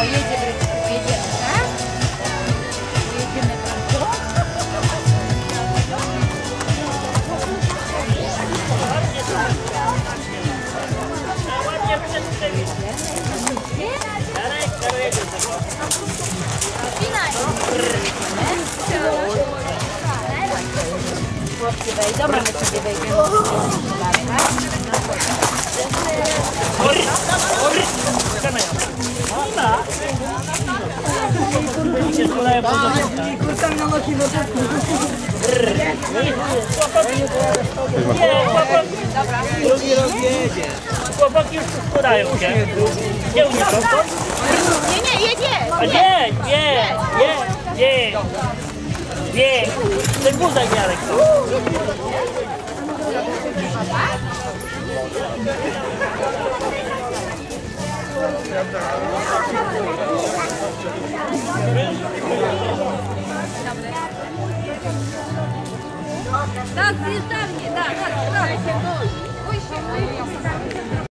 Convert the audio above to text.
O, jedziemy, jedziemy, tak? Jedziemy bardzo. Chłopcy wejdą, my sobie wejdziemy. Się składają po Nie, chłopaki. Drugi raz jedzie. Chłopaki już tu składają się. Gdzie u mnie prosto? Nie, nie, jedzie! A nie, nie, nie, nie. Nie. Ten wózek Jarek Так, звезда мне, да, да, да.